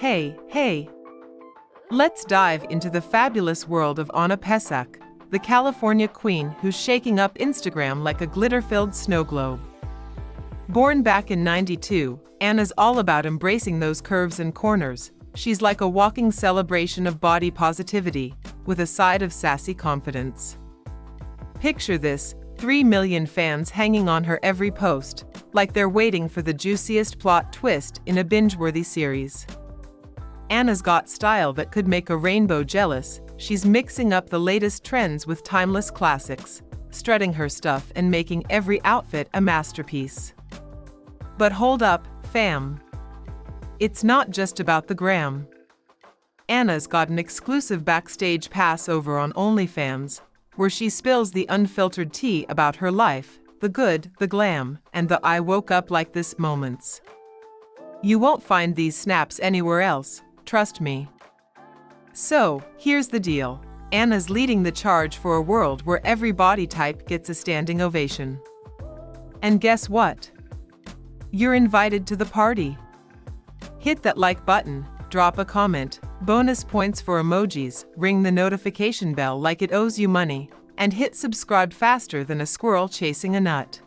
Hey, hey. Let's dive into the fabulous world of Ana Pessack, the California queen who's shaking up Instagram like a glitter-filled snow globe. Born back in 92, Ana's all about embracing those curves and corners. She's like a walking celebration of body positivity, with a side of sassy confidence. Picture this, 3 million fans hanging on her every post, like they're waiting for the juiciest plot twist in a binge-worthy series. Ana's got style that could make a rainbow jealous. She's mixing up the latest trends with timeless classics, strutting her stuff and making every outfit a masterpiece. But hold up, fam. It's not just about the gram. Ana's got an exclusive backstage pass over on OnlyFans, where she spills the unfiltered tea about her life, the good, the glam, and the I woke up like this moments. You won't find these snaps anywhere else, trust me. So, here's the deal. Ana's leading the charge for a world where every body type gets a standing ovation. And guess what? You're invited to the party. Hit that like button, drop a comment, bonus points for emojis, ring the notification bell like it owes you money, and hit subscribe faster than a squirrel chasing a nut.